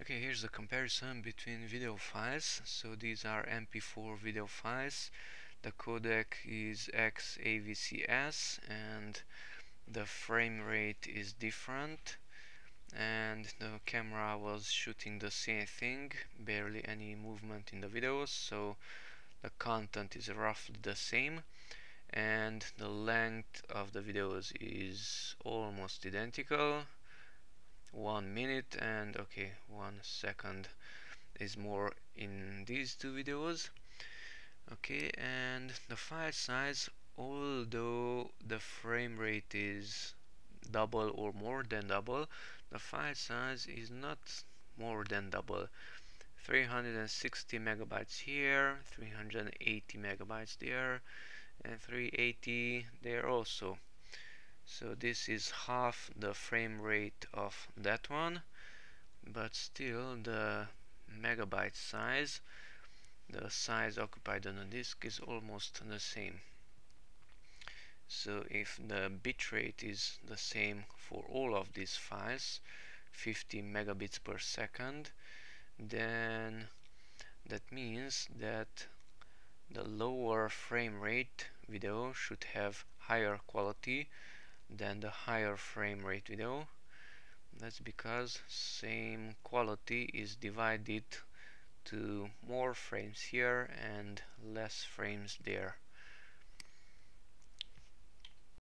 Okay, here's the comparison between video files. So these are MP4 video files. The codec is XAVC-S and the frame rate is different and the camera was shooting the same thing, barely any movement in the videos, so the content is roughly the same and the length of the videos is almost identical and okay one second is more in these two videos. Okay and the file size although the frame rate is double or more than double the file size is not more than double. 360 megabytes here 380 megabytes there and 380 there also. So this is half the frame rate of that one but still the megabyte size the size occupied on the disk is almost the same. So if the bitrate is the same for all of these files 50 megabits per second then that means that the lower frame rate video should have higher quality than the higher frame rate video that's because same quality is divided to more frames here and less frames there